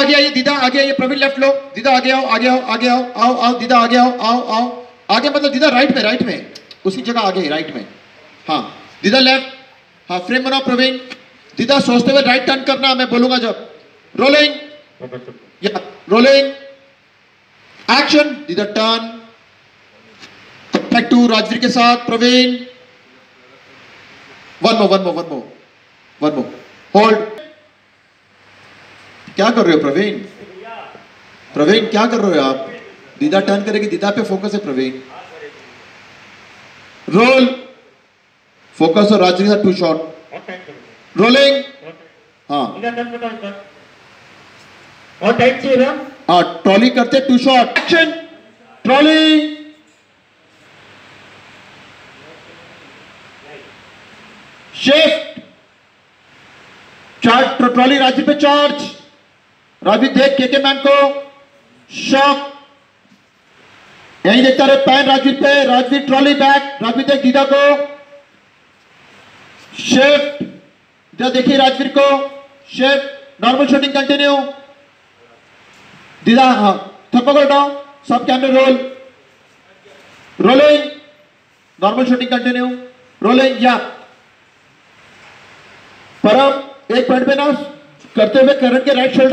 आगे आइए, दीदा, आगे आइए, प्रवीण लेफ़्ट लो। दीदा, आगे आओ आगे आओ आगे आओ आओ आओ, दीदा, आगे आओ आओ आओ। आगे मतलब दीदा राइट में राइट में। उसी जगह आगे राइट में। हाँ दीदा लेफ़्ट हाँ फ्रेम बनाओ, प्रवीण। दीदा, सोचते हुए राइट टर्न करना, मैं बोलूँगा जब। रोलिंग या रोलिंग एक्शन दीदा टर्न टू राजवीर के साथ, Praveen. One more one more one more one more hold क्या कर रहे हो प्रवीण? प्रवीण, क्या कर रहे हो आप? दीदा टर्न करेगी, दीदा पे फोकस है प्रवीण। रोल फोकस और Rajveer two shot time rolling हाँ। और टाइट चाहिए हाँ ट्रॉली करते two shot action trolley shift charge trolley Rajveer पे चार्ज राजवीर देख के के मैन को शॉक यही देखता रहे पैन राजवीर पे, राजवीर ट्रॉली बैक राजवीर देख दीदा को। शिफ्ट, इधर देखिए राजवीर को। शिफ्ट नॉर्मल शूटिंग कंटिन्यू दीदा हाँ थप्पा डाउन सब कैमरे roll rolling normal shooting continue rolling या। परम, एक पॉइंट पे ना, करते हुए करण के राइट शोल्डर